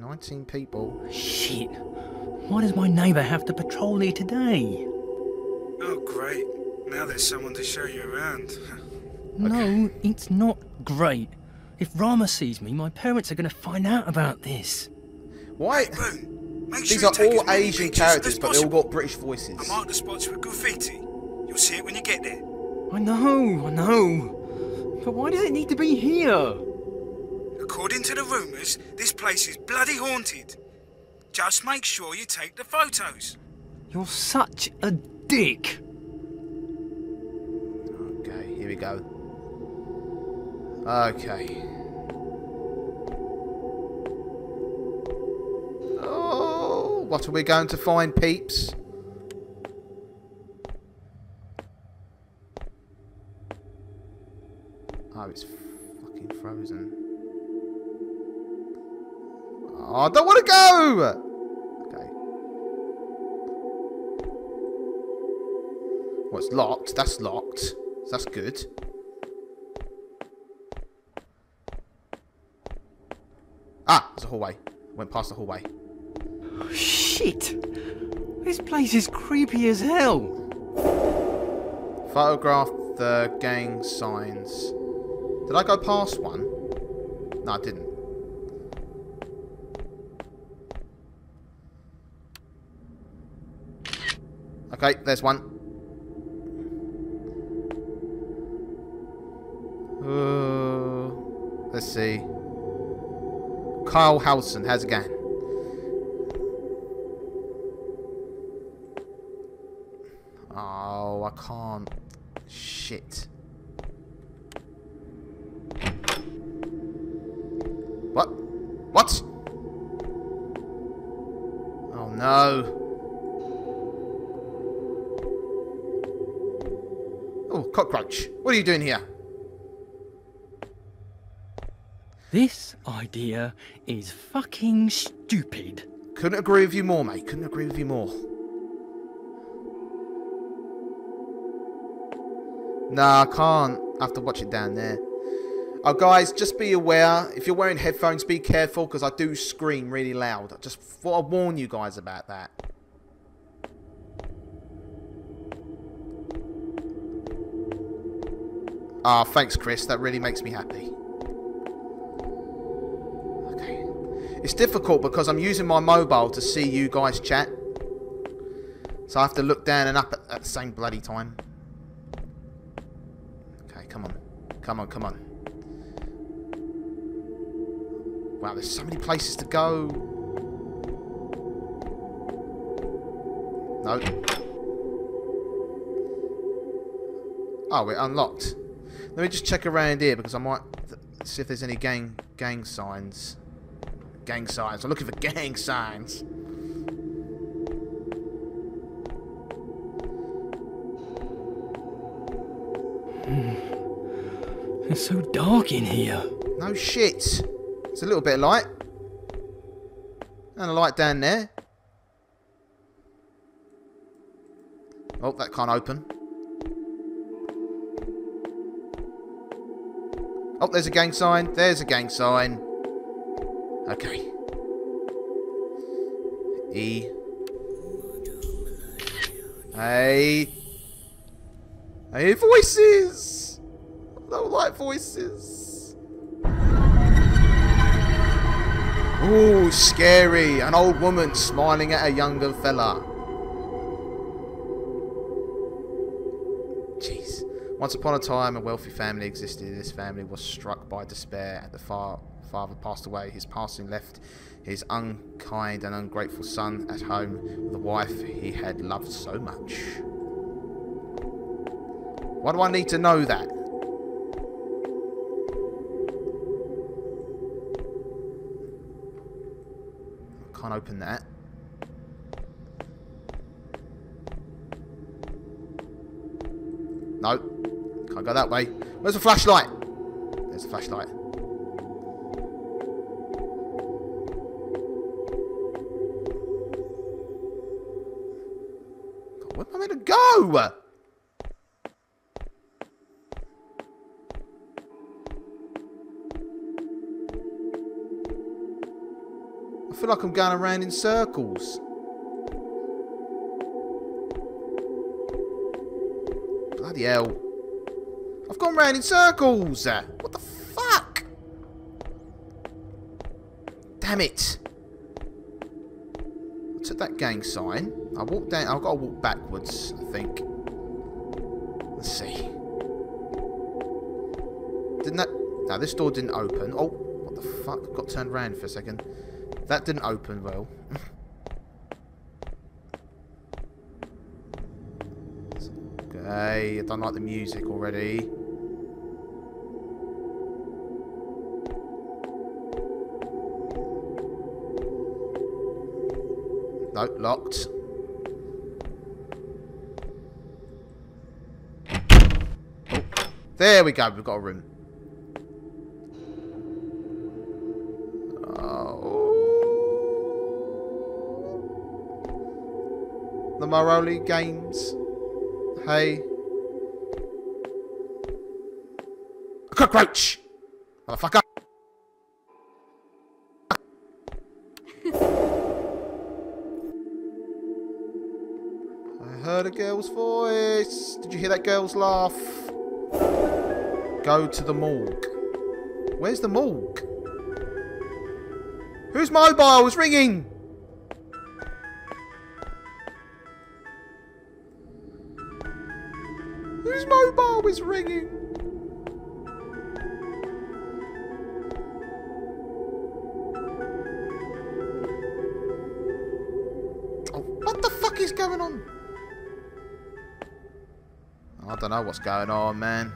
19 people. Shit. Why does my neighbour have to patrol here today? Oh, great. Now there's someone to show you around. No, it's not great. If Rama sees me, my parents are going to find out about this. Why? Boom. Make These sure are you take as all Asian characters, but they all got British voices. I marked the spots with graffiti. You'll see it when you get there. I know, I know. But why does it need to be here? According to the rumours, this place is bloody haunted. Just make sure you take the photos. You're such a dick. Okay, here we go. Okay. Oh, what are we going to find, peeps? Oh, it's fucking frozen. Oh, I don't want to go! Okay. Well, it's locked. That's locked. So that's good. Ah, there's a hallway. Went past the hallway. Shit. This place is creepy as hell. Photograph the gang signs. Did I go past one? No, I didn't. Okay, there's one. Uh, let's see. Kyle Howson has a gang. Oh, I can't. Shit. Cockroach. What are you doing here? This idea is fucking stupid. Couldn't agree with you more, mate. Couldn't agree with you more. Nah, I can't. I have to watch it down there. Oh, guys, just be aware. If you're wearing headphones, be careful because I do scream really loud. I just thought I'd warn you guys about that. Ah, thanks, Chris. That really makes me happy. Okay. It's difficult because I'm using my mobile to see you guys chat. So I have to look down and up at, at the same bloody time. Okay, come on. Come on, come on. Wow, there's so many places to go. No. Oh, we're unlocked. Let me just check around here because I might see if there's any gang gang signs. Gang signs. I'm looking for gang signs. Hmm. It's so dark in here. No shit. It's a little bit of light. And a light down there. Oh, that can't open. Oh, there's a gang sign. There's a gang sign. Okay. E. Hey. Hey, voices! I don't like voices. Ooh, scary. An old woman smiling at a younger fella. Once upon a time, a wealthy family existed. This family was struck by despair. The fa father passed away. His passing left his unkind and ungrateful son at home with a wife he had loved so much. Why do I need to know that? I can't open that. No. Can't go that way. Where's the flashlight? There's the flashlight. God, Where am I meant to go? I feel like I'm going around in circles. Bloody hell. I've gone round in circles. What the fuck? Damn it. I took that gang sign. I walked down. I've got to walk backwards, I think. Let's see. Didn't that... No, this door didn't open. Oh, what the fuck? Got turned around for a second. That didn't open well. okay, I don't like the music already. No, locked. Oh, there we go, we've got a room. Oh. The Maroli Games. Hey. Cockroach! Motherfucker! I heard a girl's voice. Did you hear that girl's laugh? Go to the morgue. Where's the morgue? Whose mobile is ringing? Whose mobile is ringing? Don't know what's going on, man.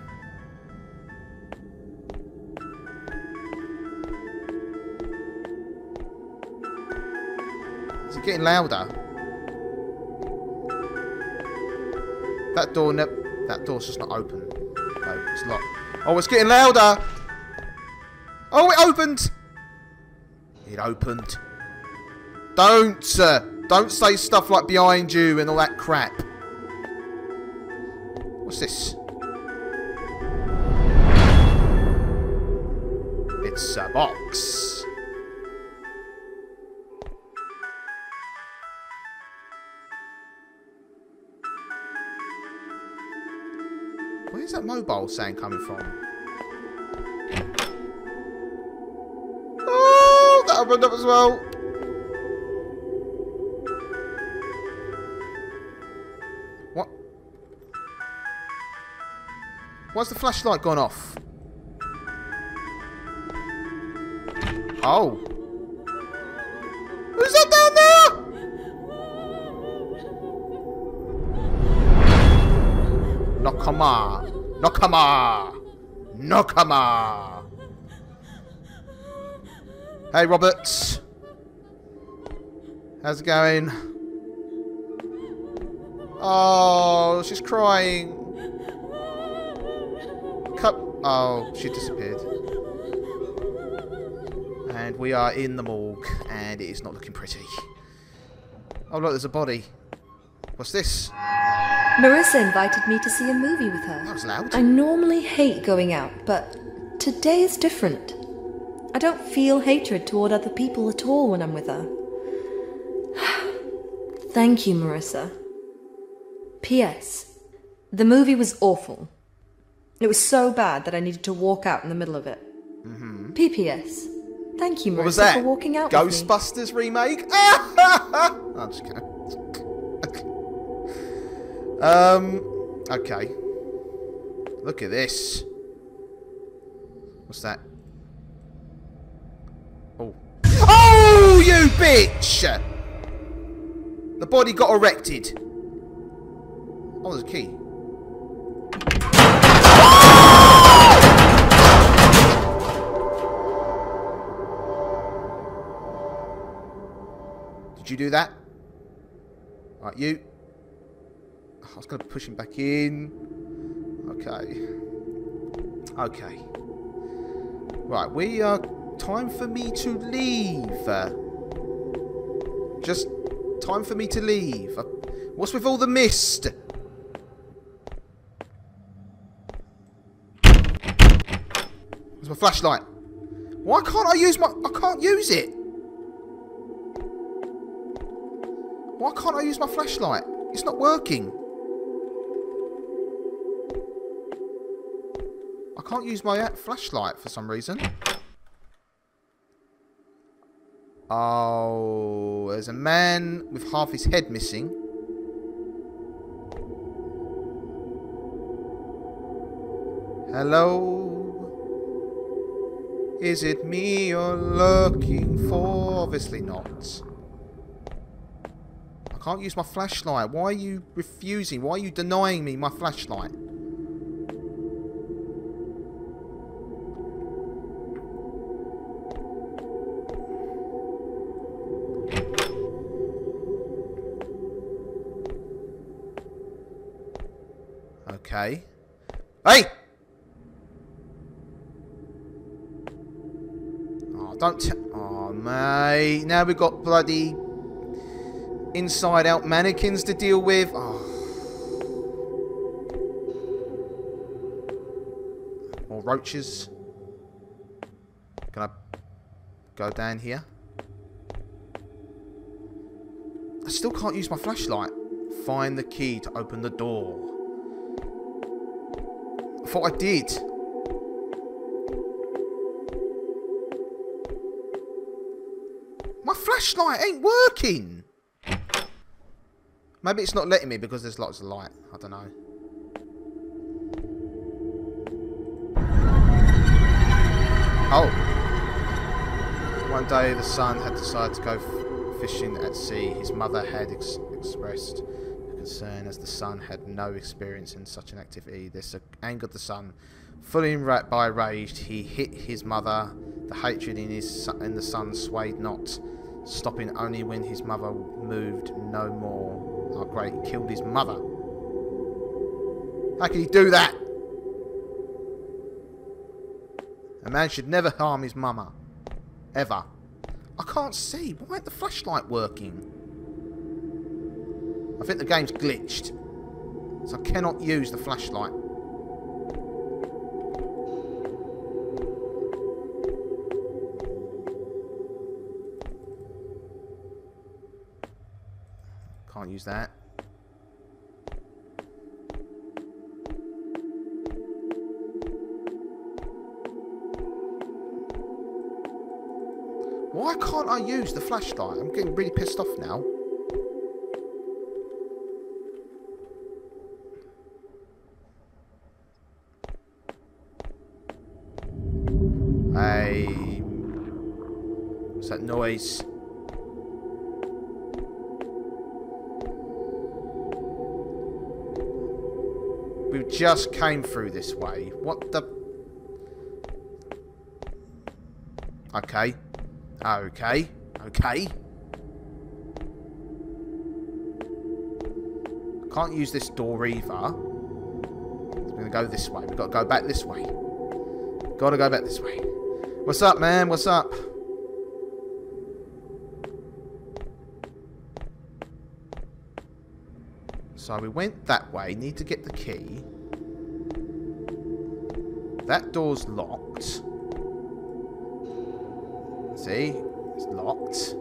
Is it getting louder? That door, that door's just not open. No, it's. Oh, it's getting louder! Oh, it opened! It opened. Don't, uh, don't say stuff like behind you and all that crap. What's? It's a box. Where's that mobile sound coming from? Oh, that opened up as well. Why's the flashlight gone off? Oh. Who's that down there? Nakama. Nakama. Nakama. Hey, Roberts. How's it going? Oh, she's crying. Oh, she disappeared. And we are in the morgue, and it is not looking pretty. Oh, look, there's a body. What's this? Marissa invited me to see a movie with her. That was loud. I normally hate going out, but today is different. I don't feel hatred toward other people at all when I'm with her. Thank you, Marissa. P.S. The movie was awful. It was so bad that I needed to walk out in the middle of it. Mm-hmm. P.P.S. Thank you, Marissa, What was that? for walking out. Ghostbusters remake? I'm just kidding. um, okay. Look at this. What's that? Oh. Oh, you bitch! The body got erected. Oh, there's a key. You do that? Right, you. I was going to push him back in. Okay. Okay. Right, we are. Time for me to leave. Just time for me to leave. Uh, what's with all the mist? Where's my flashlight? Why can't I use my... I can't use it. Why can't I use my flashlight? It's not working. I can't use my uh, flashlight for some reason. Oh, there's a man with half his head missing. Hello? Is it me you're looking for? Obviously not. I can't use my flashlight. Why are you refusing? Why are you denying me my flashlight? Okay. Hey! Oh, don't Oh, mate. Now we've got bloody inside out mannequins to deal with. Oh. More roaches. Can I go down here? I still can't use my flashlight. Find the key to open the door. I thought I did. My flashlight ain't working. Maybe it's not letting me because there's lots of light. I don't know. Oh. One day the son had decided to go fishing at sea. His mother had ex expressed concern as the son had no experience in such an activity. This angered the son. Fully by rage, he hit his mother. The hatred in his in the son swayed not, stopping only when his mother moved no more. Oh great, he killed his mother. How can he do that? A man should never harm his mama. Ever. I can't see. Why ain't the flashlight working? I think the game's glitched. So I cannot use the flashlight. Use that. Why can't I use the flashlight? I'm getting really pissed off now. Hey. What's that noise? Just came through this way. What the... Okay. Okay. Okay. Can't use this door either. We're going to go this way. We've got to go back this way. Got to go back this way. What's up, man? What's up? So we went that way. Need to get the key. That door's locked. See? It's locked.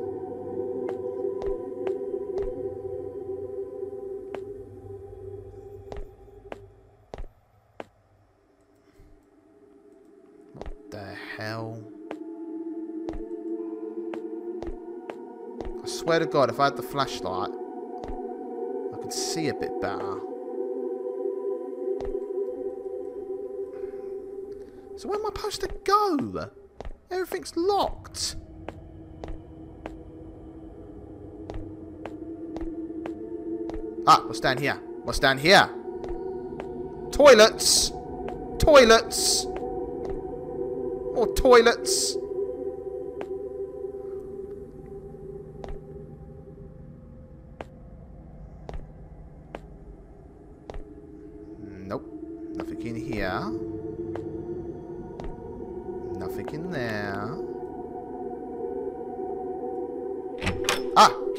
What the hell? I swear to God, if I had the flashlight, I could see a bit better. So where am I supposed to go? Everything's locked. Ah, what's down here? What's down here? Toilets! Toilets! More toilets!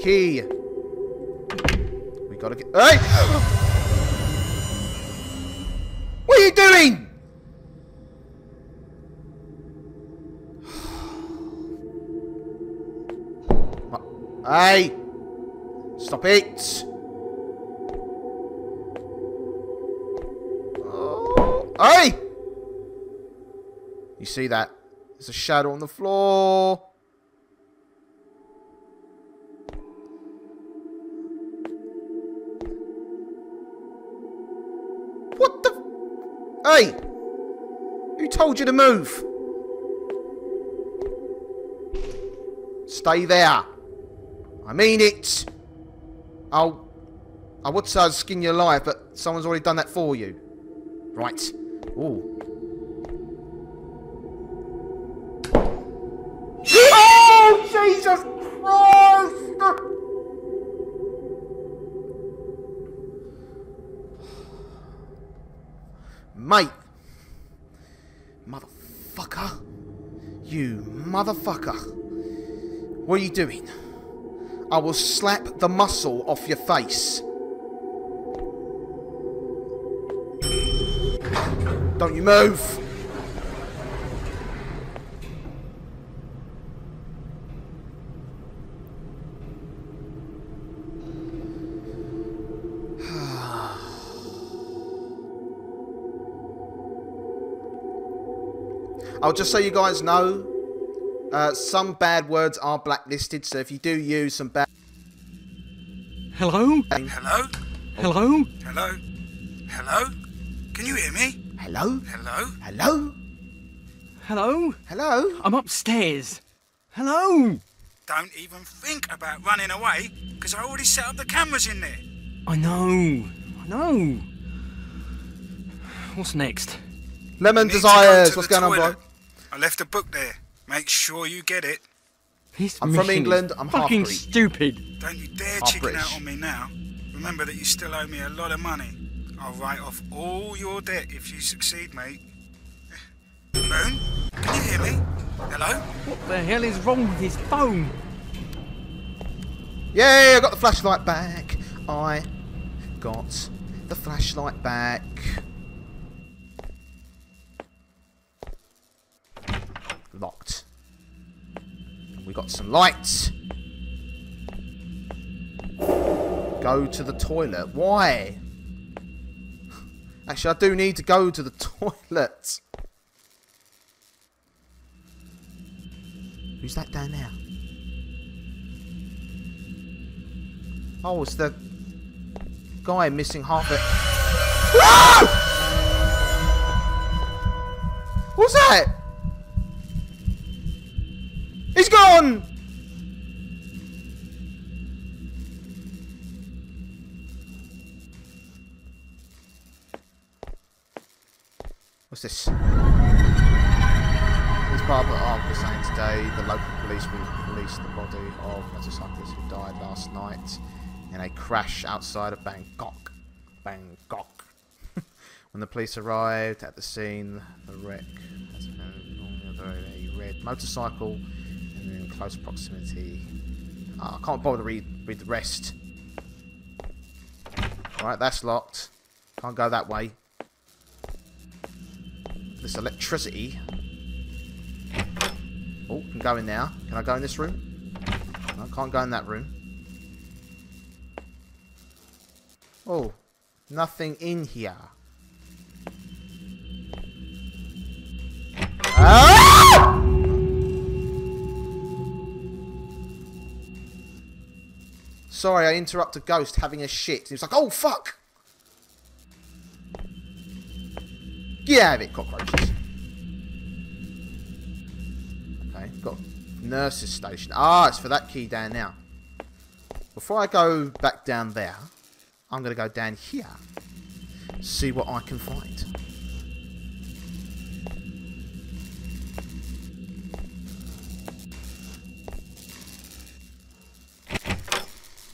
Key! We gotta get... Hey! What are you doing? Hey! Stop it! Oh. Hey! You see that? There's a shadow on the floor. Hey! Who told you to move? Stay there. I mean it. I'll... I would say I'd skin you alive, but someone's already done that for you. Right. Ooh. Motherfucker. What are you doing? I will slap the muscle off your face. Don't you move! I'll just so you guys know, uh, some bad words are blacklisted, so if you do use some bad... Hello? Hello? Hello? Hello? Hello? Can you hear me? Hello? Hello? Hello? Hello? Hello? I'm upstairs. Hello? Don't even think about running away, because I already set up the cameras in there. I know. I know. What's next? Lemon Need go Desires, what's the going on, bro? I left a book there. Make sure you get it. This I'm from England, I'm half fucking Greek. stupid. Don't you dare Half chicken British. out on me now. Remember that you still owe me a lot of money. I'll write off all your debt if you succeed, mate. Moon, can you hear me? Hello? What the hell is wrong with his phone? Yay, I got the flashlight back. I got the flashlight back. Locked. We got some lights. Go to the toilet. Why? Actually, I do need to go to the toilet. Who's that down there? Oh, it's the guy missing half it. Ah! What's that? He's gone! What's this? As part of was saying today, the local police will release the body of a motorcyclist who died last night in a crash outside of Bangkok. Bangkok. when the police arrived at the scene, the wreck has been a red motorcycle close proximity. Ah, I can't bother to read, read the rest. Alright, that's locked. Can't go that way. This electricity. Oh, can go in now. Can I go in this room? No, can't go in that room. Oh, nothing in here. Ah! Sorry, I interrupt a ghost having a shit. He was like, oh, fuck! Get out of it, cockroaches. Okay, got nurse's station. Ah, it's for that key down now. Before I go back down there, I'm going to go down here. See what I can find.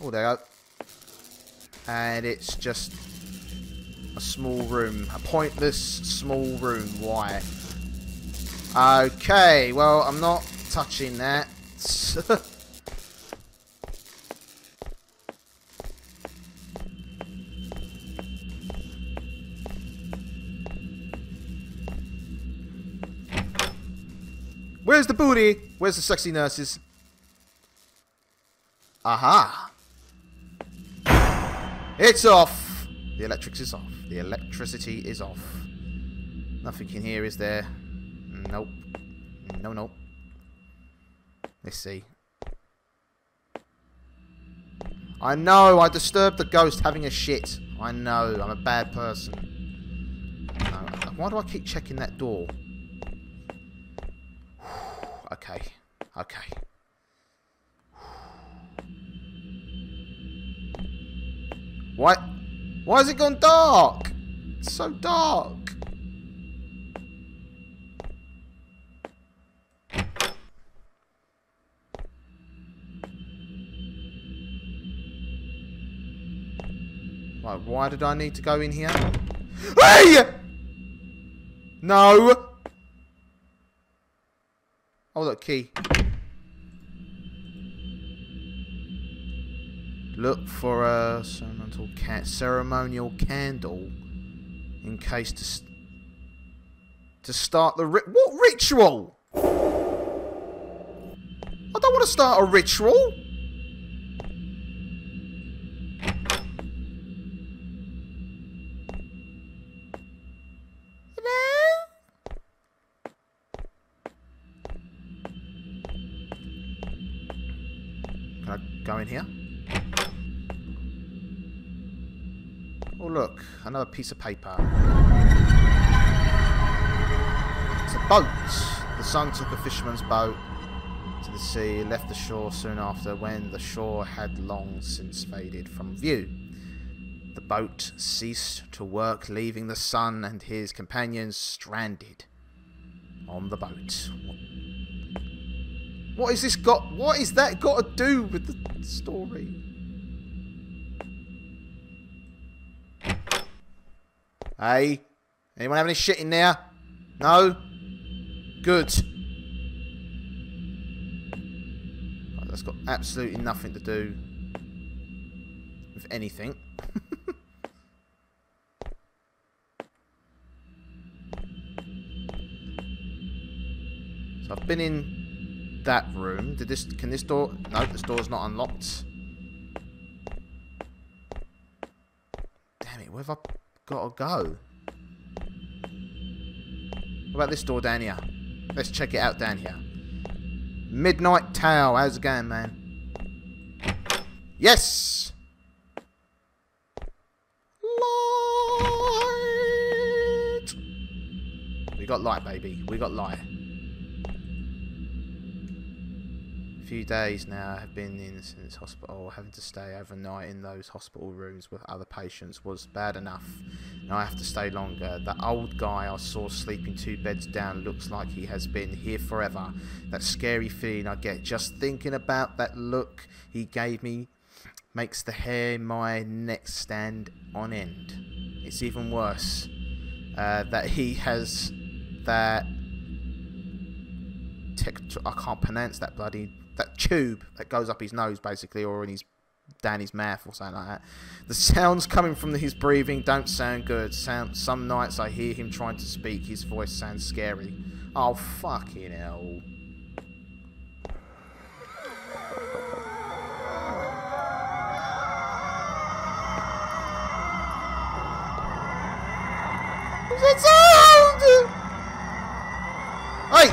Oh, there. And it's just a small room. A pointless small room. Why? Okay, well, I'm not touching that. Where's the booty? Where's the sexy nurses? Aha. It's off! The electrics is off. The electricity is off. Nothing in here, is there? Nope. No, nope. Let's see. I know, I disturbed the ghost having a shit. I know, I'm a bad person. No, why do I keep checking that door? okay, okay. Why? Why has it gone dark? It's so dark. Right, why did I need to go in here? Hey! No! Oh, look, key. Look for a ceremonial, ca ceremonial candle in case to to start the ri what ritual? I don't want to start a ritual. Can I go in here? Oh look, another piece of paper. It's a boat. The son took a fisherman's boat to the sea, left the shore soon after when the shore had long since faded from view. The boat ceased to work, leaving the son and his companions stranded on the boat. What is this got? What is that got to do with the story? Hey, anyone have any shit in there? No? Good. Right, that's got absolutely nothing to do with anything. so I've been in that room. Did this? Can this door? No, this door's not unlocked. Damn it! Where have I gotta go? What about this door down here? Let's check it out down here. Midnight Towel. How's it going, man? Yes! Light! We got light, baby. We got light. Few days now have been in this hospital. Having to stay overnight in those hospital rooms with other patients was bad enough. Now I have to stay longer. The old guy I saw sleeping two beds down looks like he has been here forever. That scary feeling I get just thinking about that look he gave me makes the hair in my neck stand on end. It's even worse uh, that he has that I can't pronounce that bloody that tube that goes up his nose basically or in his down his mouth or something like that. The sounds coming from his breathing don't sound good. Sound, some nights I hear him trying to speak, his voice sounds scary. Oh fucking hell. What's that? Hey!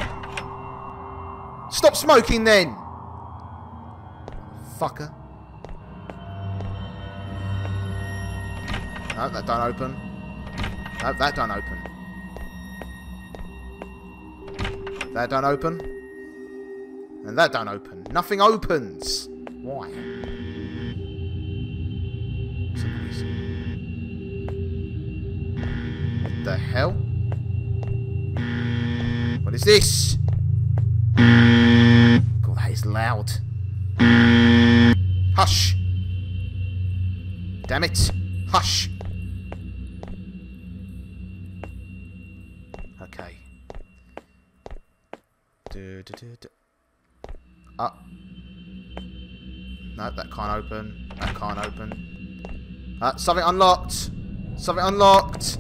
Stop smoking then! Fucker. No, that don't open. No, that don't open. That don't open. And that don't open. Nothing opens. Why? What the hell? What is this? God, that is loud. Hush! Damn it! Hush! Okay. Do, do, do, do. Ah. No, that can't open. That can't open. Uh, something unlocked! Something unlocked!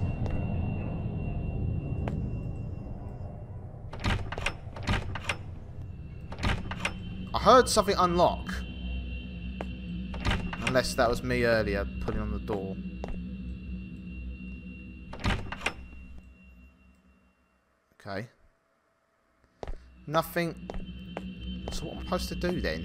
I heard something unlock. Unless that was me earlier pulling on the door. Okay. Nothing. So what am I supposed to do then?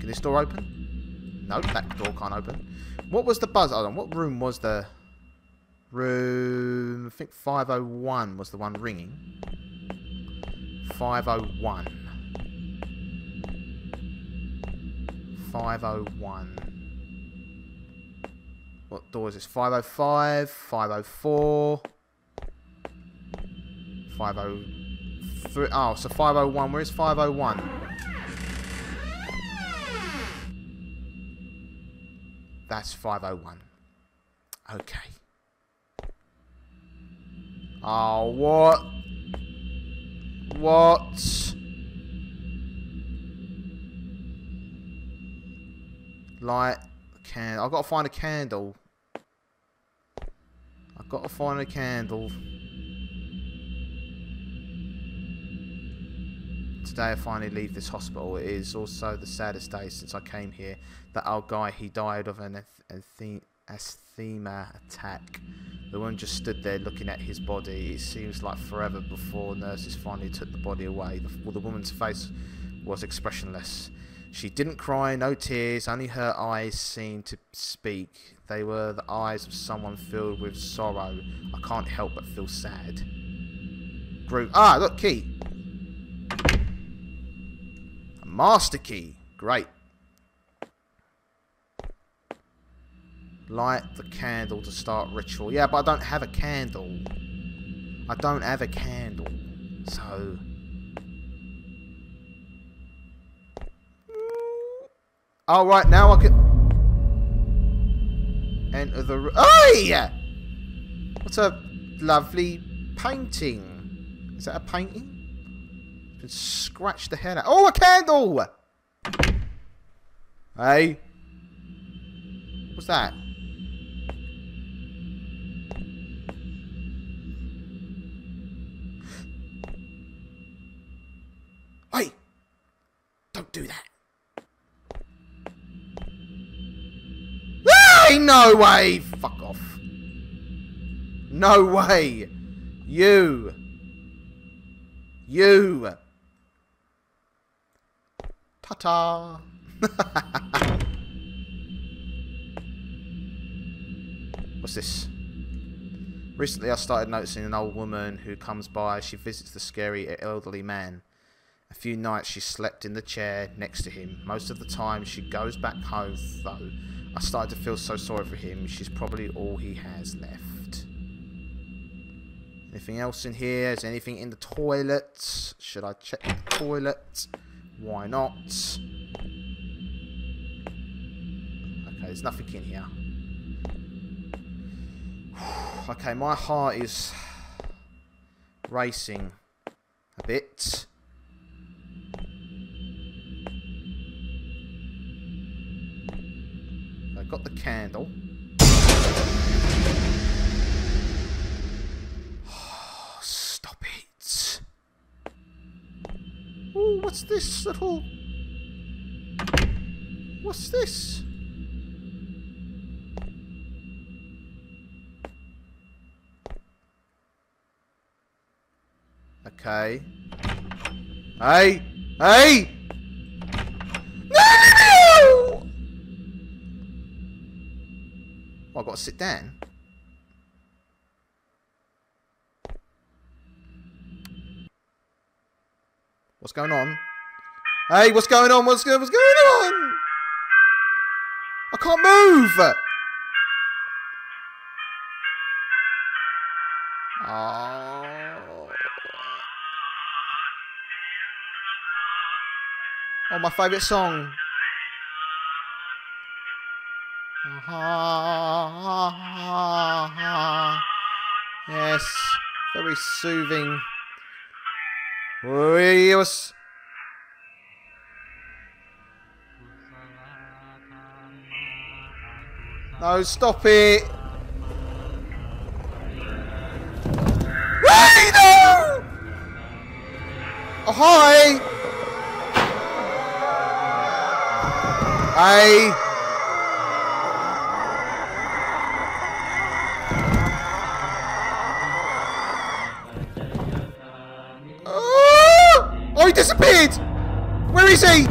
Can this door open? No, that door can't open. What was the buzz? Hold on, what room was the room? I think 501 was the one ringing. 501. 501. What door is this? 505, 504, 503. Oh, so 501. Where's 501? That's 501. Okay. Oh, what? What? Light can I've got to find a candle. I've got to find a candle. Today I finally leave this hospital. It is also the saddest day since I came here. That old guy, he died of an asthma attack. The woman just stood there looking at his body. It seems like forever before nurses finally took the body away. The, well, the woman's face was expressionless. She didn't cry, no tears, only her eyes seemed to speak. They were the eyes of someone filled with sorrow. I can't help but feel sad. Groove. Ah, look, key. A master key. Great. Light the candle to start ritual. Yeah, but I don't have a candle. I don't have a candle. So... All right, now I can enter the. Hey! What a lovely painting. Is that a painting? Been scratched the hell out. Oh, a candle! Hey. What's that? Hey! Don't do that. No way! Fuck off. No way! You! You! Ta-ta! What's this? Recently I started noticing an old woman who comes by. She visits the scary elderly man. A few nights she slept in the chair next to him. Most of the time she goes back home though I started to feel so sorry for him. She's probably all he has left. Anything else in here? Is anything in the toilet? Should I check the toilet? Why not? Okay, there's nothing in here. okay, my heart is racing a bit. Got the candle. Stop it. Oh, what's this little... What's this? Okay. Hey! Hey! I've got to sit down. What's going on? Hey, what's going on? What's, what's going on? I can't move! Oh. Oh, my favourite song. Yes, very soothing. Yes. No, stop it! No! Oh, hi! Hey! Disappeared! Where is he?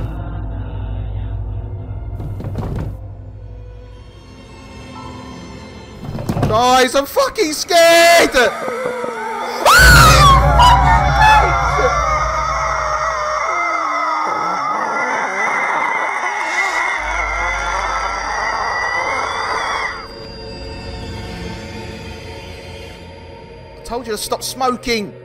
Guys, I'm fucking scared! I told you to stop smoking!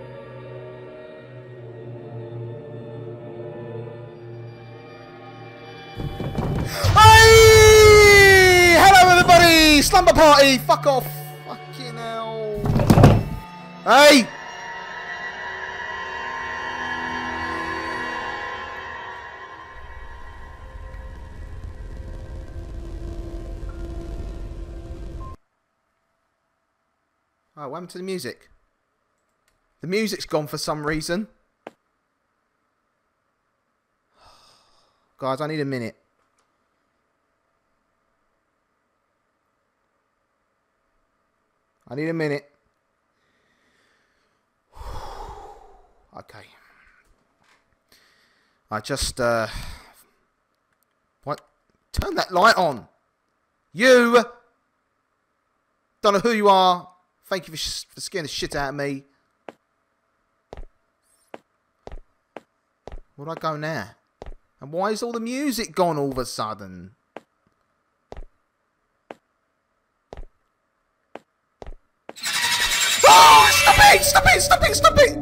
Slumber party! Fuck off! Fucking hell! Hey! Oh, what to the music? The music's gone for some reason. Guys, I need a minute. I need a minute. Okay. I just, uh... What? Turn that light on! You! Don't know who you are. Thank you for, for scaring the shit out of me. Where'd I go now? And why is all the music gone all of a sudden? Oh, stop it! Stop it! Stop it! Stop it!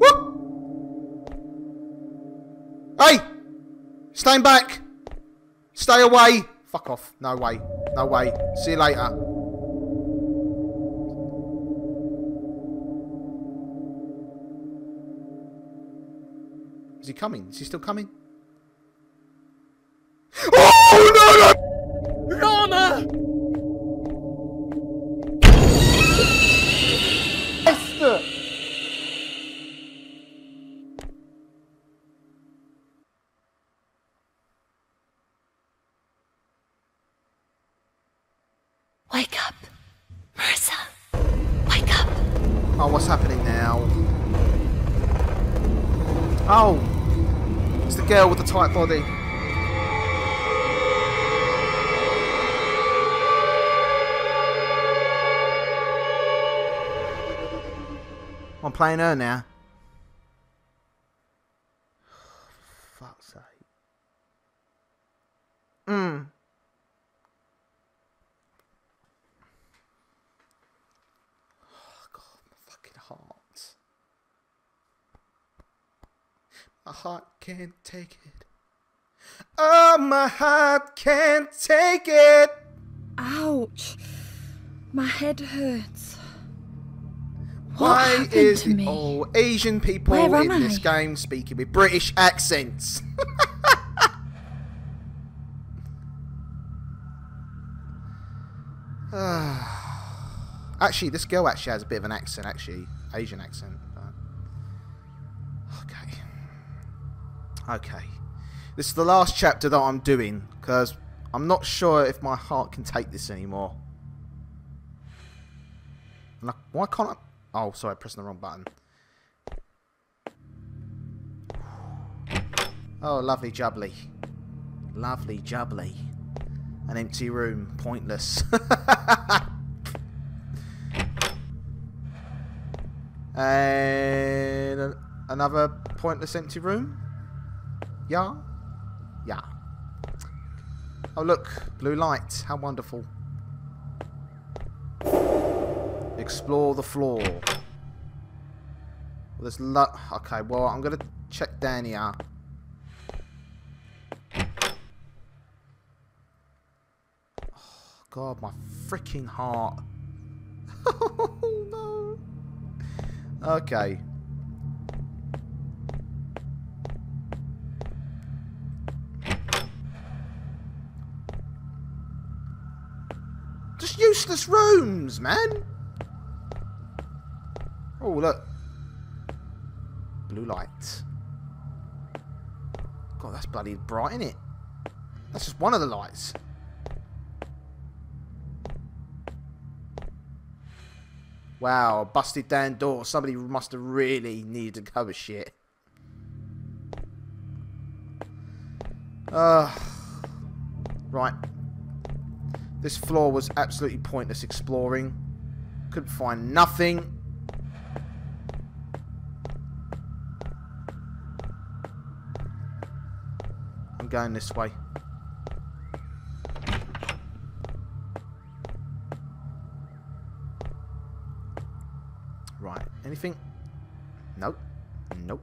Whoop! Hey! Stand back! Stay away! Fuck off. No way. No way. See you later. Is he coming? Is he still coming? Tight body. I'm playing her now. Fuck's sake. Mm. God, my fucking heart. My heart can't take it. Oh, my heart can't take it. Ouch. My head hurts. What Why is to me? all Asian people in this I? game speaking with British accents? Ah. actually, this girl actually has a bit of an accent, actually, Asian accent. But... Oh, okay. Okay. This is the last chapter that I'm doing because I'm not sure if my heart can take this anymore. I, why can't I? Oh, sorry, pressing the wrong button. Oh, lovely jubbly. Lovely jubbly. An empty room. Pointless. and another pointless empty room. Yeah? Yeah. Oh, look. Blue light. How wonderful. Explore the floor. Well, there's lo- Okay, well, I'm going to check down here. Oh, God, my freaking heart. oh, no. Okay. Useless rooms, man. Oh, look. Blue light. God, that's bloody bright, isn't it? That's just one of the lights. Wow, busted down door. Somebody must have really needed to cover shit. Uh, right. This floor was absolutely pointless exploring. Couldn't find nothing. I'm going this way. Right. Anything? Nope. Nope.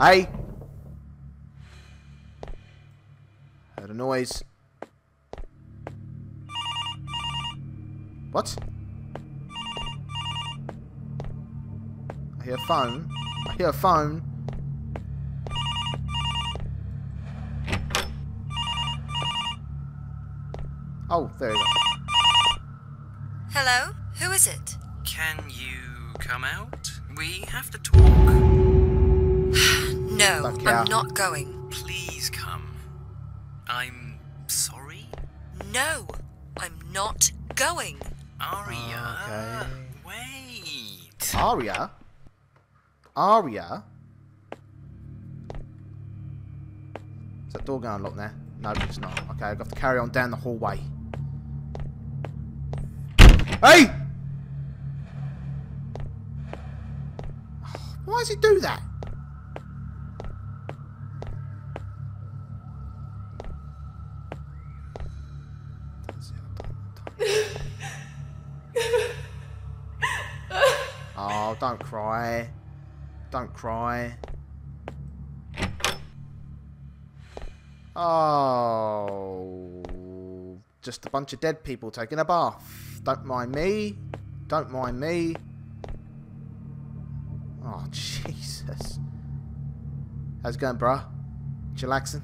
Hey! Heard a noise. What? I hear a phone. I hear a phone. Oh, there you go. Hello? Who is it? Can you come out? We have to talk. No, Fuck. I'm not going. Please come. I'm sorry, No, I'm not going. Araya. Ah, okay. Wait. Araya? Araya? Is that door going to unlocked there? No, it's not. Okay, I've got to carry on down the hallway. Hey! Why does it do that? Don't cry. Don't cry. Oh, just a bunch of dead people taking a bath. Don't mind me. Don't mind me. Oh, Jesus. How's it going, bruh? Chillaxing?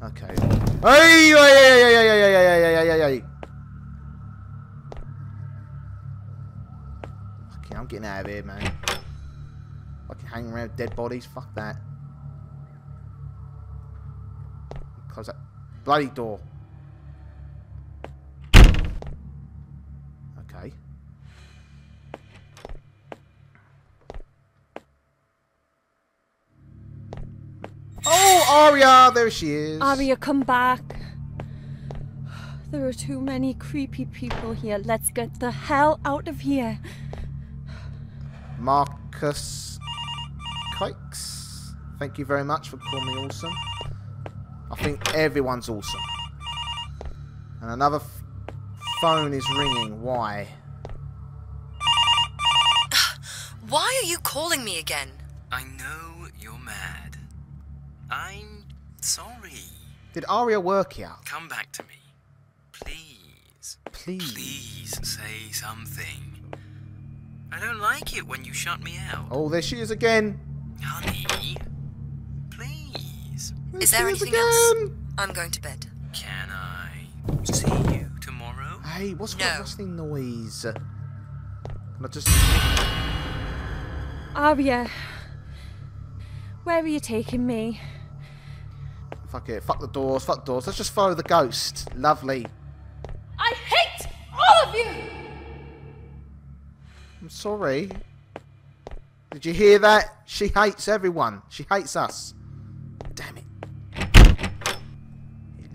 Okay. Hey, hey, hey, hey, hey, hey, hey, hey, hey, hey, hey. Fucking, getting out of here, man. Fucking hanging around dead bodies. Fuck that. Close that bloody door. Okay. Oh, Araya! There she is. Araya, come back. There are too many creepy people here. Let's get the hell out of here. Marcus Kikes. Thank you very much for calling me awesome. I think everyone's awesome. And another f- phone is ringing. Why? Why are you calling me again? I know you're mad. I'm sorry. Did Araya work here? Come back to me. Please. Please. Please say something. I don't like it when you shut me out. Oh, there she is again. Honey. Please. There Is there anything else? I'm going to bed. Can I see you tomorrow? Hey, what's No. that rustling noise? Can I just? Araya, where are you taking me? Fuck it. Fuck the doors. Fuck the doors. Let's just follow the ghost. Lovely. I hate all of you! Sorry. Did you hear that? She hates everyone. She hates us. Damn it.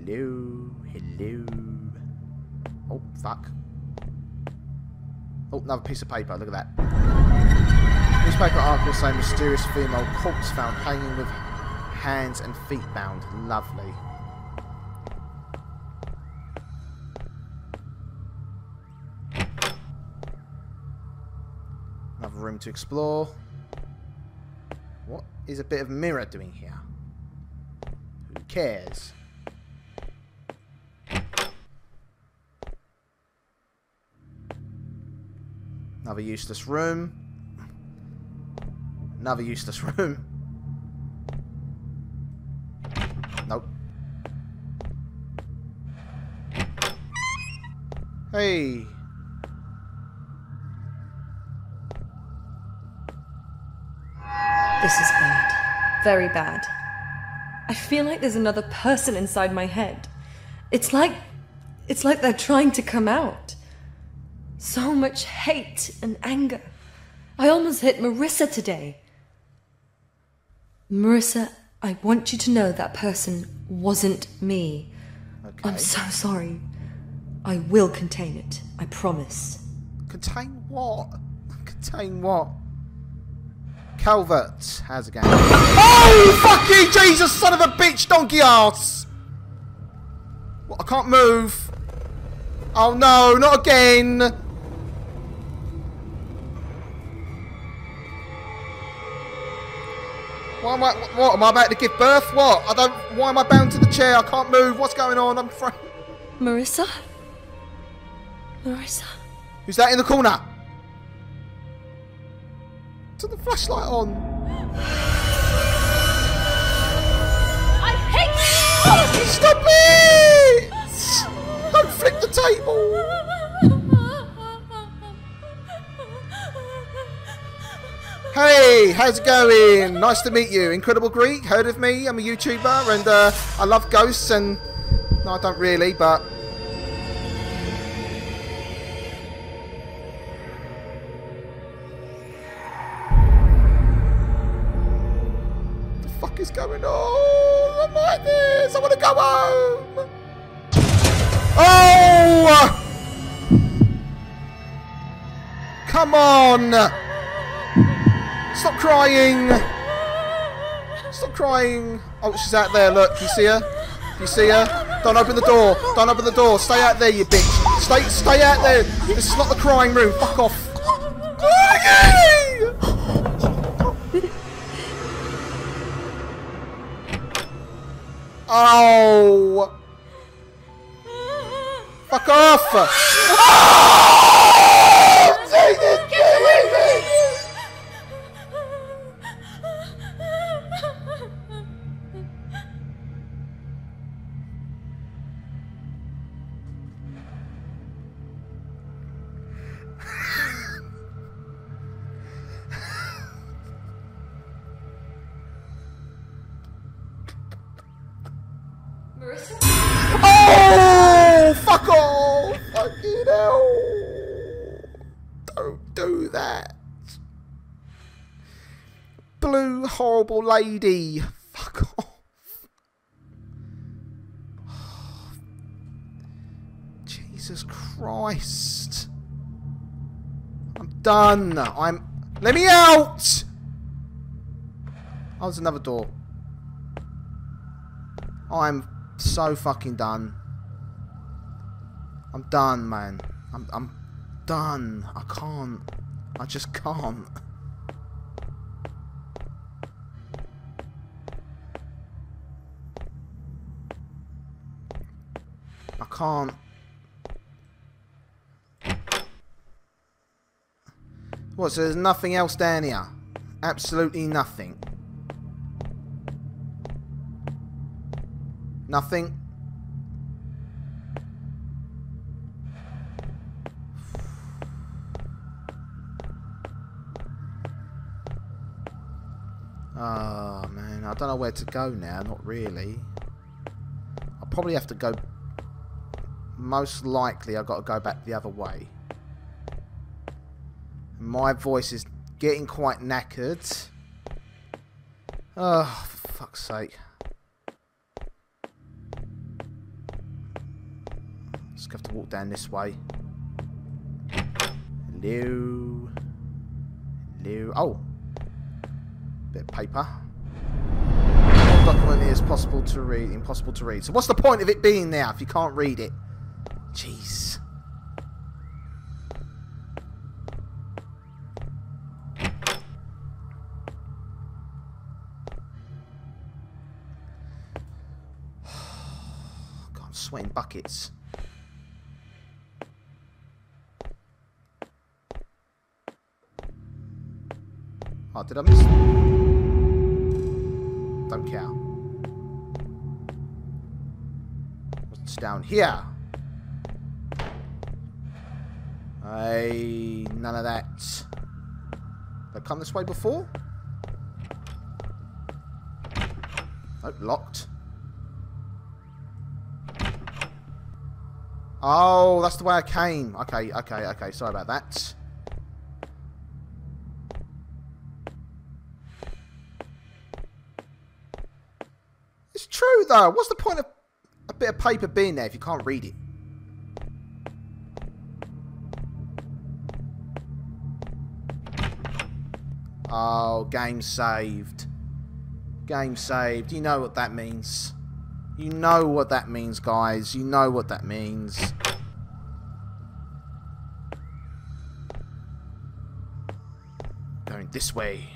Hello. Hello. Oh, fuck. Oh, another piece of paper. Look at that. Newspaper article saying mysterious female corpse found hanging with hands and feet bound. Lovely. Room to explore. What is a bit of mirror doing here? Who cares? Another useless room. Another useless room. Nope. Hey. Very bad. I feel like there's another person inside my head. It's like. It's like they're trying to come out. So much hate and anger. I almost hit Marissa today. Marissa, I want you to know that person wasn't me. Okay. I'm so sorry. I will contain it. I promise. Contain what? Contain what? Calvert, how's it going? Oh, fuck you, Jesus, son of a bitch, donkey ass! What, I can't move. Oh no, not again! Why am I, what, am I about to give birth? What? I don't, why am I bound to the chair? I can't move, what's going on? I'm afraid. Marissa? Marissa? Who's that in the corner? Turn the flashlight on. I hate you! Stop it! Don't flip the table. Hey, how's it going? Nice to meet you. Incredible Greek, heard of me? I'm a YouTuber and uh, I love ghosts and... No, I don't really, but... go home. Oh! Come on! Stop crying! Stop crying! Oh, she's out there. Look, you see her? You see her? Don't open the door. Don't open the door. Stay out there, you bitch. Stay, stay out there. This is not the crying room. Fuck off. Oh! Fuck off! Oh! horrible lady. Fuck off. Jesus Christ. I'm done. I'm. Let me out! Oh, there's another door. I'm so fucking done. I'm done, man. I'm I'm done. I can't. I just can't. Can't. What, so there's nothing else down here? Absolutely nothing. Nothing. Oh man, I don't know where to go now, not really. I'll probably have to go most likely I've got to go back the other way. My voice is getting quite knackered. Oh, for fuck's sake. Just have to walk down this way. Hello. Hello. Oh. Bit of paper. Document is possible to read? Impossible to read. So what's the point of it being there if you can't read it? Jeez. God, I'm sweating buckets. Oh, did I miss? Don't care. What's down here? Hey, none of that. Did I come this way before? Oh, locked. Oh, that's the way I came. Okay, okay, okay. Sorry about that. It's true, though. What's the point of a bit of paper being there if you can't read it? Oh, game saved. Game saved. You know what that means. You know what that means, guys. You know what that means. Going this way.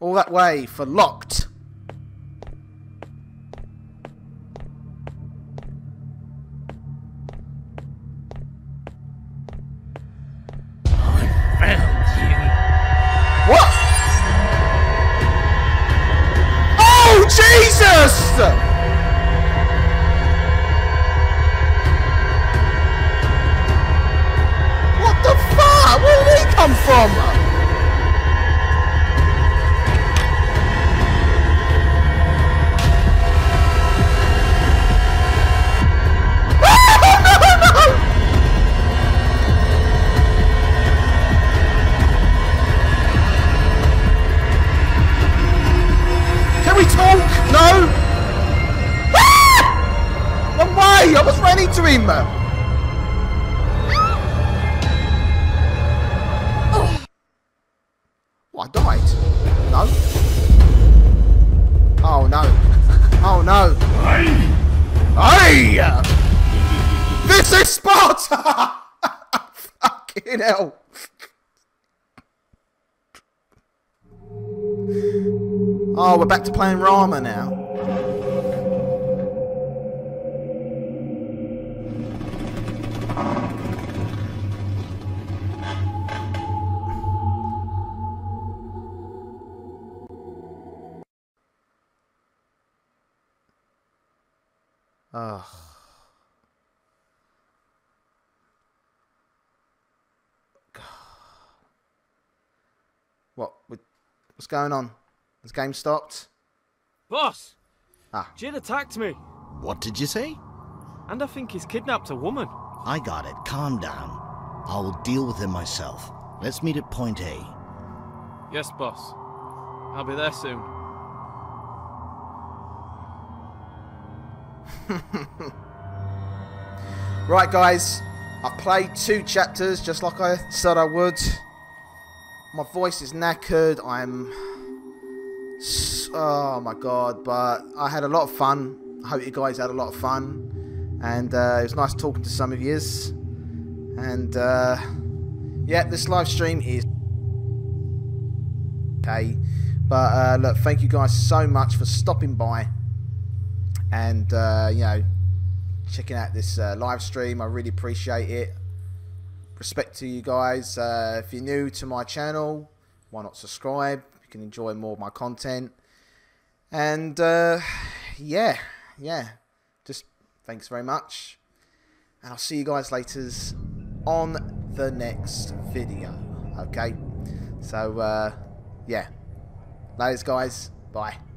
All that way for locked. Playing Rama now. Oh. What? What's going on? Has game stopped? Boss! Ah. Jin attacked me, What did you say? and I think he's kidnapped a woman. I got it. Calm down. I will deal with him myself. Let's meet at point A. Yes, boss. I'll be there soon. Right, guys, I played two chapters just like I said I would. My voice is knackered. I'm. Oh my god, but I had a lot of fun. I hope you guys had a lot of fun. And uh, it was nice talking to some of yous. And uh, yeah, this live stream is. Okay. But uh, look, thank you guys so much for stopping by. And, uh, you know, checking out this uh, live stream. I really appreciate it. Respect to you guys. Uh, if you're new to my channel, why not subscribe? You can enjoy more of my content. And uh, yeah, yeah. Just thanks very much. And I'll see you guys later on the next video. Okay? So, uh, yeah. Ladies, guys. Bye.